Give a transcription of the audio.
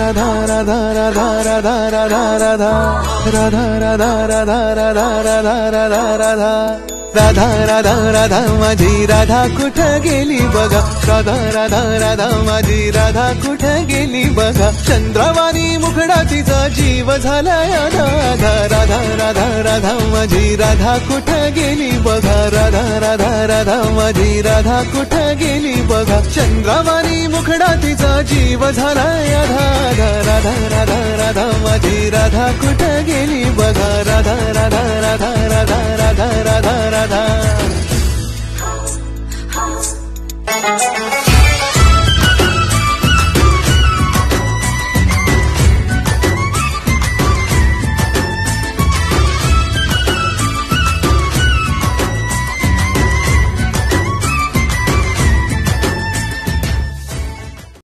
राधा राधा राधा राधा राधा राधा राधा राधा राधा राधा राधा राधा राधा राधा राधा राधा माझी राधा कुठं गेली बघा राधा राधा राधा माझी राधा कुठं गेली बघा चंद्रवाणी मुखडा तिचा जीव झाला राधा राधा राधा राधा माझी राधा कुठं गेली बघा राधा राधा राधा माझी राधा कुठं गेली बघा चंद्रवाणी मुखडा तिचा जीव झाला राधा राधा कुठं गेली बघा राधा राधा राधा।